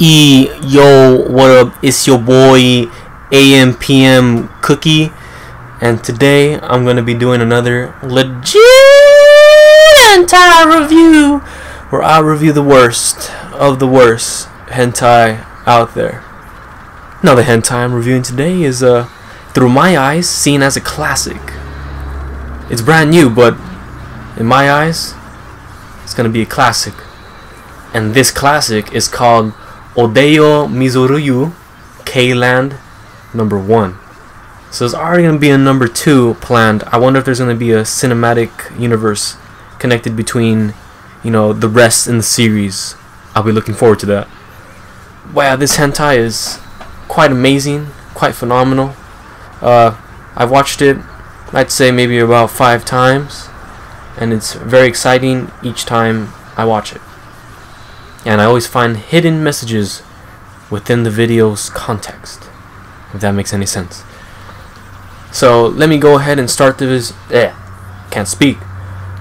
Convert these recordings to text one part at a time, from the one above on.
E yo, what up? It's your boy AMPM Cookie, and today I'm gonna be doing another legit hentai review, where I review the worst of the worst hentai out there. Now, the hentai I'm reviewing today is uh, through my eyes, seen as a classic. It's brand new, but in my eyes, it's gonna be a classic. And this classic is called Odeyo Mizoruyu K-Land number one. So there's already going to be a number two planned. I wonder if there's going to be a cinematic universe connected between, you know, the rest in the series. I'll be looking forward to that. Wow, this hentai is quite amazing, quite phenomenal. Uh, I've watched it, I'd say maybe about five times, and it's very exciting each time I watch it and I always find hidden messages within the video's context, if that makes any sense. So let me go ahead and start this. Eh, can't speak.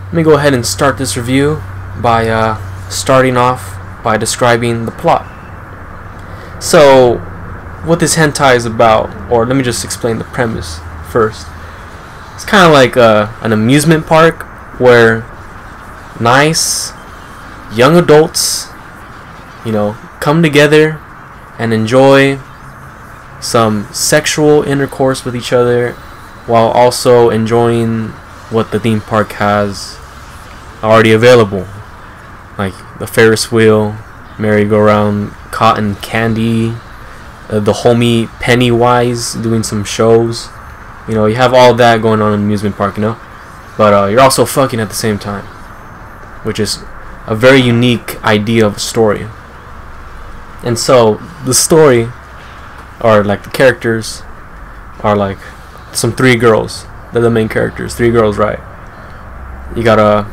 Let me go ahead and start this review by uh, starting off by describing the plot. So, what this hentai is about, or let me just explain the premise first. It's kind of like uh, an amusement park where nice young adults you know, come together and enjoy some sexual intercourse with each other while also enjoying what the theme park has already available. Like the Ferris wheel, merry-go-round, cotton candy, uh, the homie Pennywise doing some shows. You know, you have all that going on in amusement park, you know? But uh, you're also fucking at the same time. Which is a very unique idea of a story. And so the story, or like the characters, are like some three girls. They're the main characters. Three girls, right? You got a,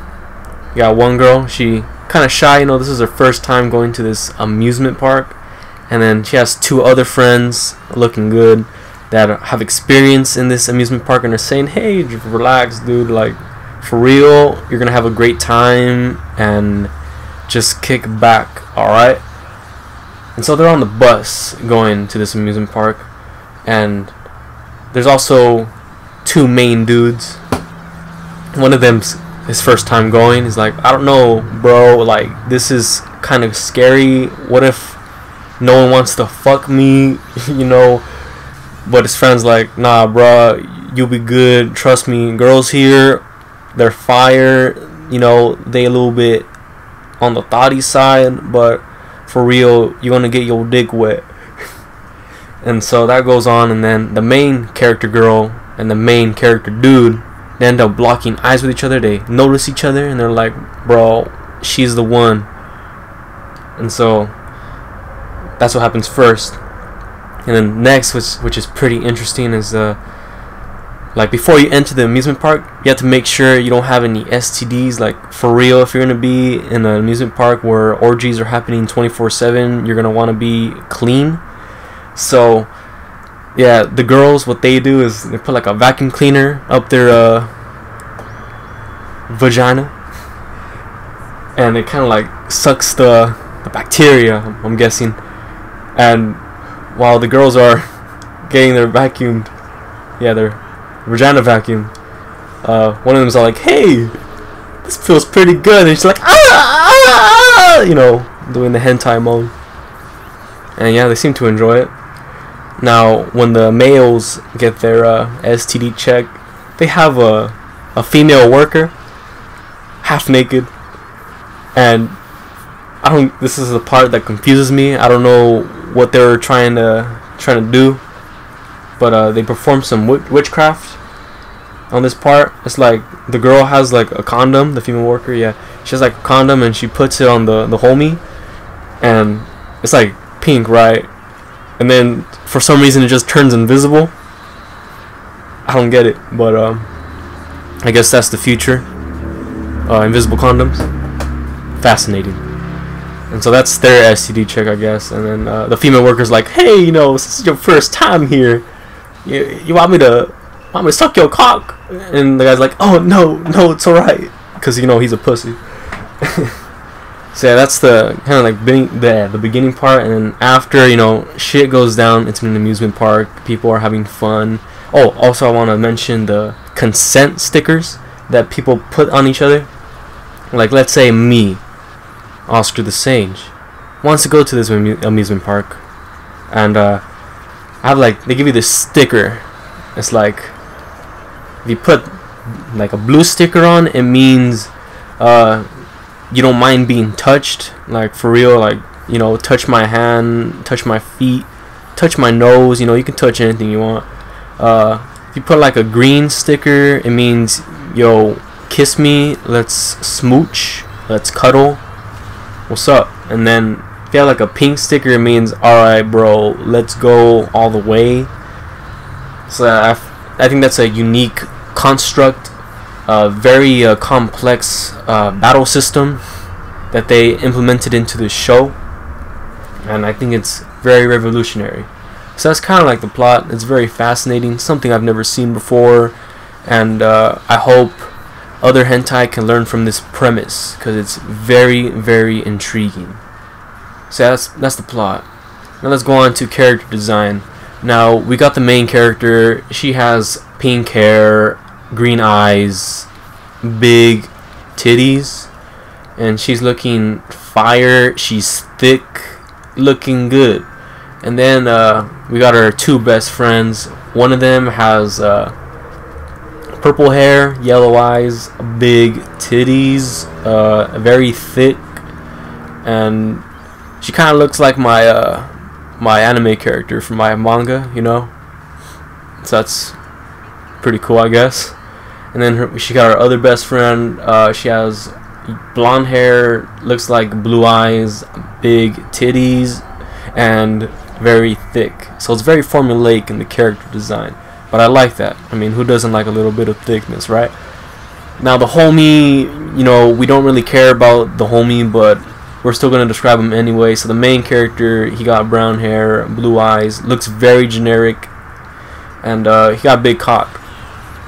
you got one girl. She kind of shy. You know, this is her first time going to this amusement park, and then she has two other friends looking good that have experience in this amusement park, and are saying, "Hey, relax, dude. Like, for real, you're gonna have a great time, and just kick back. All right." And so they're on the bus going to this amusement park, and there's also two main dudes. One of them's his first time going. He's like, I don't know, bro. Like, this is kind of scary. What if no one wants to fuck me? you know? But his friend's like, Nah, bro. You'll be good. Trust me. Girls here, they're fire. You know, they a little bit on the thoughty side, but for real, you're gonna get your dick wet. and so that goes on, and then the main character girl and the main character dude they end up blocking eyes with each other. They notice each other, and they're like, "Bro, she's the one." And so that's what happens first. And then next, which which is pretty interesting, is uh, like before you enter the amusement park, you have to make sure you don't have any STDs. Like for real, if you're gonna be in an amusement park where orgies are happening 24/7, you're gonna want to be clean. So, yeah, the girls, what they do is they put like a vacuum cleaner up their uh, vagina, and it kind of like sucks the the bacteria. I'm guessing, and while the girls are getting their vacuumed, yeah, they're vagina vacuum. Uh, one of them's all like, "Hey, this feels pretty good," and she's like, "Ah, ah, ah," you know, doing the hentai mode. And yeah, they seem to enjoy it. Now, when the males get their uh, STD check, they have a a female worker, half naked, and I don't. This is the part that confuses me. I don't know what they're trying to trying to do but uh, they perform some witchcraft on this part. It's like the girl has like a condom, the female worker, yeah. She has like a condom and she puts it on the the homie, and it's like pink, right? And then for some reason it just turns invisible. I don't get it, but um, I guess that's the future. Uh, invisible condoms, fascinating. And so that's their STD check, I guess. And then uh, the female worker's like, "Hey, you know, this is your first time here you, you want me to want me to suck your cock? And the guy's like, oh no, no, it's alright, because you know he's a pussy. So yeah, that's the kind of like beginning, the the beginning part, and then after you know shit goes down, it's an amusement park. People are having fun. Oh, also I want to mention the consent stickers that people put on each other. Like let's say me, Oscar the Sage, wants to go to this amu- amusement park, and uh, I have like they give you this sticker. It's like if you put like a blue sticker on, it means uh, you don't mind being touched, like for real, like you know, touch my hand, touch my feet, touch my nose. You know, you can touch anything you want. Uh, if you put like a green sticker, it means yo, kiss me, let's smooch, let's cuddle. What's up? And then have like a pink sticker, means alright, bro, let's go all the way. So I, f- I think that's a unique construct, a very uh, complex uh, battle system that they implemented into the show, and I think it's very revolutionary. So that's kind of like the plot. It's very fascinating, something I've never seen before, and uh, I hope other hentai can learn from this premise because it's very, very intriguing. So that's that's the plot. Now let's go on to character design. Now we got the main character. She has pink hair, green eyes, big titties, and she's looking fire. She's thick, looking good. And then uh, we got our two best friends. One of them has uh, purple hair, yellow eyes, big titties, uh, very thick, and she kind of looks like my uh, my anime character from my manga, you know. So that's pretty cool, I guess. And then her, she got her other best friend. Uh, she has blonde hair, looks like blue eyes, big titties, and very thick. So it's very formulaic in the character design. But I like that. I mean, who doesn't like a little bit of thickness, right? Now the homie, you know, we don't really care about the homie, but we're still gonna describe him anyway. So the main character, he got brown hair, blue eyes, looks very generic, and uh, he got big cock.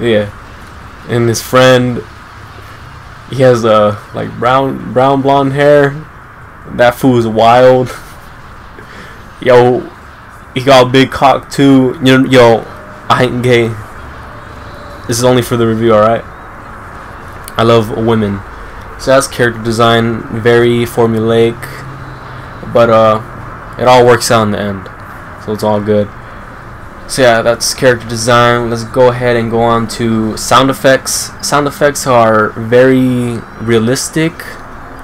Yeah, and his friend, he has uh like brown brown blonde hair. That fool is wild. Yo, he got big cock too. Know, yo, I ain't gay. This is only for the review, alright? I love women. So that's character design, very formulaic, but uh, it all works out in the end, so it's all good. So yeah, that's character design. Let's go ahead and go on to sound effects. Sound effects are very realistic.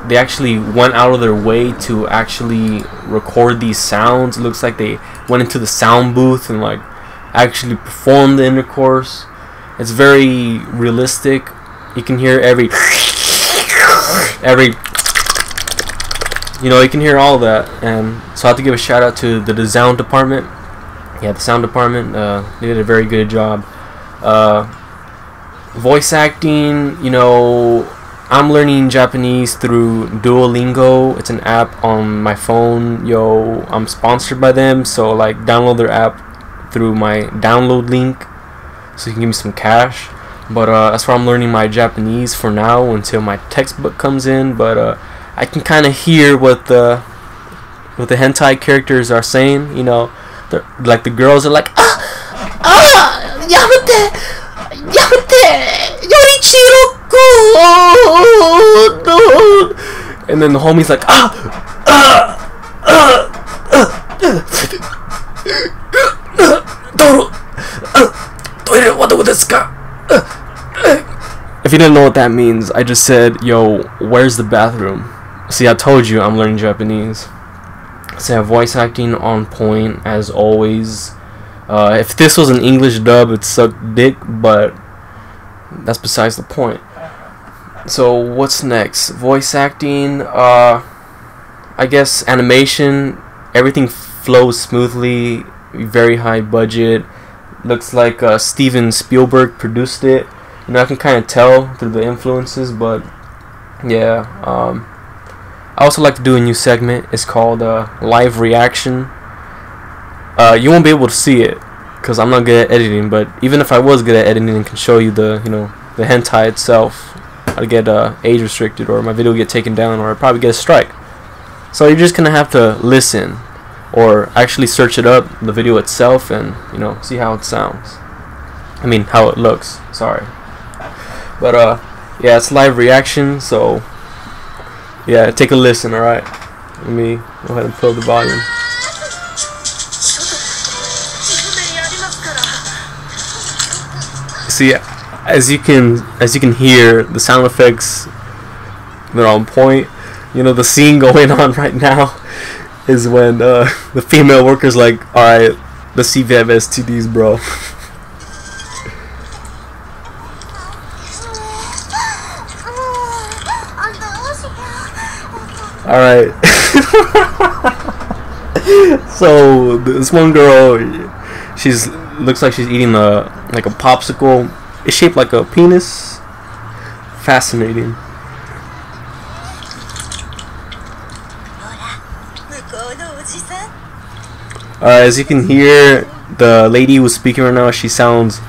They actually went out of their way to actually record these sounds. It looks like they went into the sound booth and like actually performed the intercourse. It's very realistic. You can hear every every you know you can hear all that and so i have to give a shout out to the sound department. Yeah the sound department uh, they did a very good job. Uh, voice acting you know i'm learning japanese through duolingo. It's an app on my phone. Yo i'm sponsored by them so like download their app through my download link so you can give me some cash but uh, that's where I'm learning my Japanese for now until my textbook comes in. But uh, I can kind of hear what the what the hentai characters are saying. You know, like the girls are like ah! Ah! Yamete yamete yorichiro no. and then the homie's like ah! Ah! Ah! Ah if you didn't know what that means, I just said, yo, where's the bathroom? See, I told you I'm learning Japanese. So yeah, voice acting on point as always. Uh, if this was an English dub, it'd suck dick, but that's besides the point. So what's next? Voice acting, uh, I guess animation, everything flows smoothly, very high budget. Looks like uh, Steven Spielberg produced it you know, I can kind of tell through the influences, but yeah. Um, I also like to do a new segment. It's called uh, live reaction. Uh, you won't be able to see it because I'm not good at editing. But even if I was good at editing and can show you the you know the hentai itself, I'd get uh, age restricted or my video would get taken down or I'd probably get a strike. So you're just gonna have to listen or actually search it up, the video itself, and you know see how it sounds. I mean how it looks. Sorry, but uh, yeah, it's live reaction, so yeah, take a listen. All right, let me go ahead and pull the volume. See, as you can as you can hear, the sound effects they're on point. You know, the scene going on right now is when uh, the female worker's like, all right, let's see if you have STDs, bro. all right. so this one girl, she's looks like she's eating a like a popsicle. It's shaped like a penis. Fascinating. Uh, as you can hear, the lady who's speaking right now, she sounds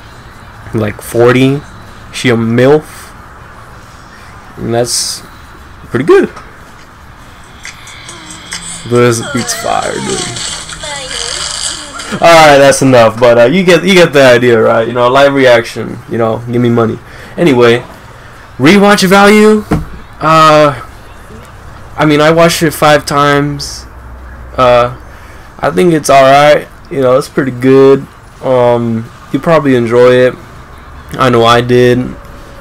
like 40. She a MILF. And that's pretty good. This beats fire, dude. Alright, that's enough, but uh, you get you get the idea, right? You know, live reaction, you know, give me money. Anyway, rewatch value, uh, I mean, I watched it five times. Uh, I think it's alright. You know, it's pretty good. Um, you probably enjoy it. I know I did.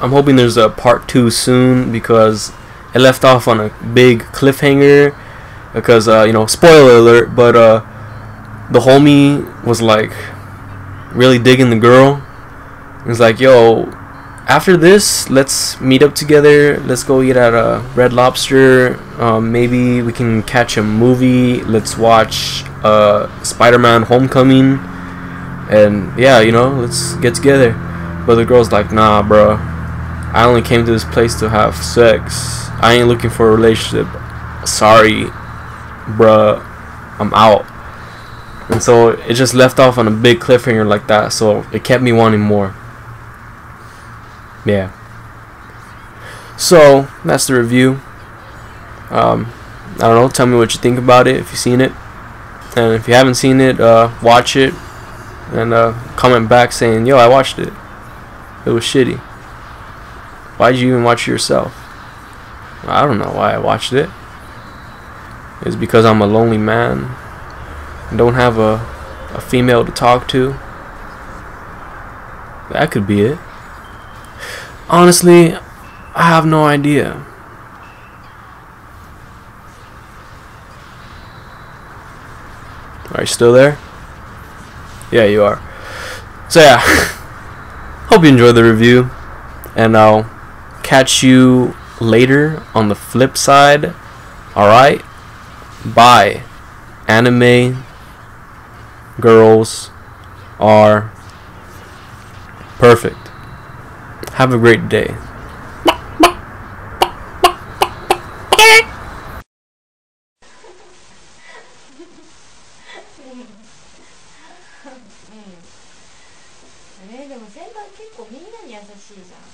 I'm hoping there's a part two soon because it left off on a big cliffhanger. Because uh, you know, spoiler alert, but uh, the homie was like really digging the girl. He's like, "Yo, after this, let's meet up together. Let's go eat at a Red Lobster. Um, maybe we can catch a movie. Let's watch uh, Spider-Man: Homecoming, and yeah, you know, let's get together." But the girl's like, "Nah, bro. I only came to this place to have sex. I ain't looking for a relationship. Sorry, bruh. I'm out." And so it just left off on a big cliffhanger like that. So it kept me wanting more. Yeah. So that's the review. Um, I don't know. Tell me what you think about it if you've seen it, and if you haven't seen it, uh, watch it, and uh, comment back saying, "Yo, I watched it. It was shitty. Why'd you even watch it yourself?" I don't know why I watched it. It's because I'm a lonely man. and don't have a a female to talk to. That could be it. Honestly, I have no idea. Are you still there? Yeah, you are. So yeah, hope you enjoyed the review, and I'll catch you later on the flip side. Alright? Bye. Anime girls are perfect. Have a great day. えーでも先輩結構みんなに優しいじゃん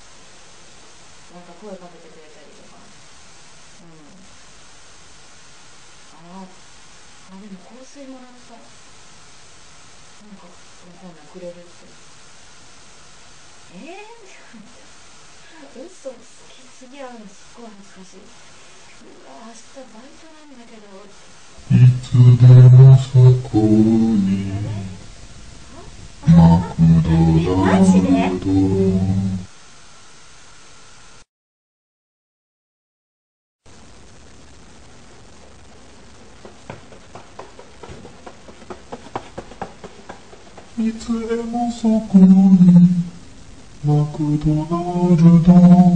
なんか声かけてくれたりとかうん ああでも香水もらったなんかこんなくれるってえー、嘘好きすぎあるのすっごい恥ずかしいうわ明日バイトなんだけどいつでもそこに tout nom de ton